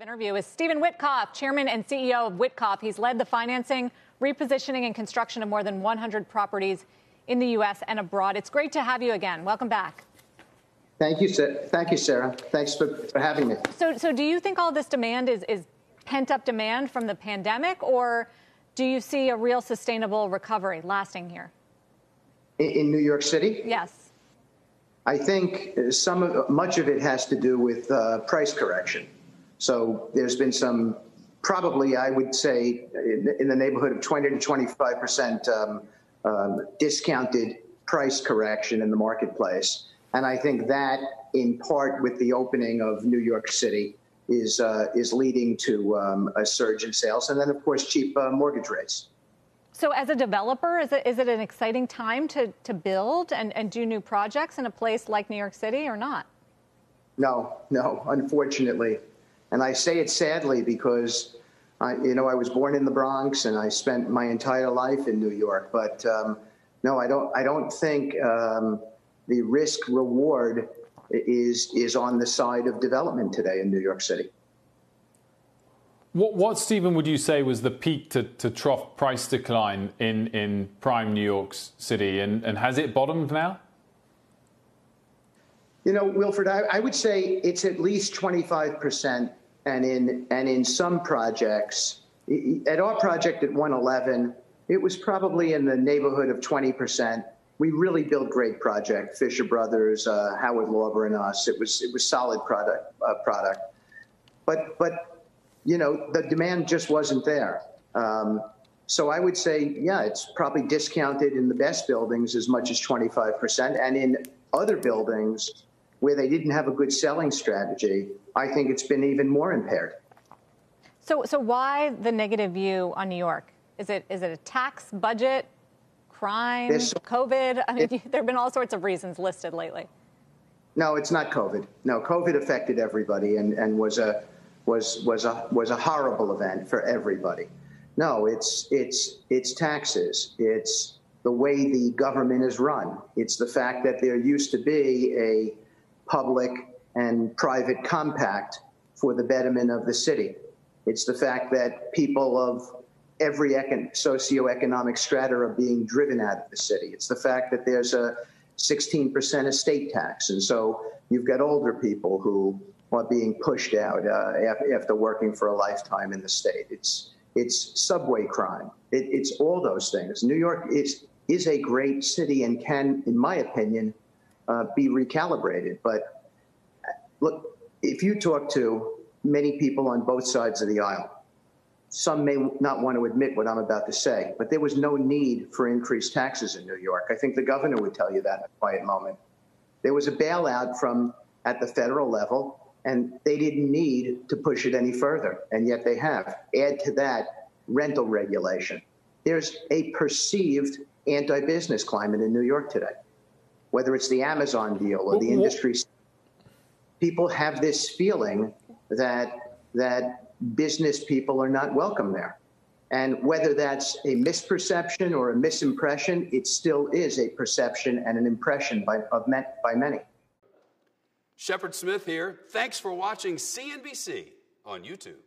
Interview is Steven Witkoff, Chairman and CEO of Witkoff. He's led the financing, repositioning, and construction of more than 100 properties in the U.S. and abroad. It's great to have you again. Welcome back. Thank you, sir. thank you, Sara. Thanks for, for having me. So, so do you think all this demand is, is pent up demand from the pandemic, or do you see a real sustainable recovery lasting here? In, in New York City? Yes. I think some of much of it has to do with uh, price correction. So there's been some, probably I would say, in, in the neighborhood of 20 to 25 percent um, um, discounted price correction in the marketplace, and I think that, in part, with the opening of New York City, is uh, is leading to um, a surge in sales, and then of course cheap uh, mortgage rates. So, as a developer, is it is it an exciting time to to build and, and do new projects in a place like New York City, or not? No, no, unfortunately. And I say it sadly because, I, you know, I was born in the Bronx and I spent my entire life in New York. But um, no, I don't. I don't think um, the risk reward is is on the side of development today in New York City. What, what Steven, would you say was the peak to, to trough price decline in, in prime New York City, and, and has it bottomed now? You know, Wilfred, I, I would say it's at least 25 percent and in and in some projects, at our project at 111, it was probably in the neighborhood of 20 percent. We really built great project, Fisher Brothers, uh, Howard Lorber, and us. It was it was solid product uh, product, but but you know the demand just wasn't there. Um, so I would say, yeah, it's probably discounted in the best buildings as much as 25 percent, and in other buildings where they didn't have a good selling strategy, I think it's been even more impaired. So, so why the negative view on New York? Is it is it a tax budget, crime, COVID? I mean, it, there have been all sorts of reasons listed lately. No, it's not COVID. No, COVID affected everybody and, and was a was was a was a horrible event for everybody. No, it's it's it's taxes. It's the way the government is run. It's the fact that there used to be a public and private compact for the betterment of the city. It's the fact that people of every econ- socioeconomic strata are being driven out of the city. It's the fact that there's a 16% estate tax. And so you've got older people who are being pushed out uh, after working for a lifetime in the state. It's, it's subway crime. It, it's all those things. New York is, is a great city and can, in my opinion, uh, be recalibrated. But look, if you talk to many people on both sides of the aisle, some may not want to admit what I'm about to say, but there was no need for increased taxes in New York. I think the governor would tell you that in a quiet moment. There was a bailout from at the federal level, and they didn't need to push it any further, and yet they have. Add to that rental regulation. There's a perceived anti-business climate in New York today whether it's the Amazon deal or the industry. People have this feeling that that business people are not welcome there. And whether that's a misperception or a misimpression, it still is a perception and an impression by, of, by many. Shepard Smith here. Thanks for watching CNBC on YouTube.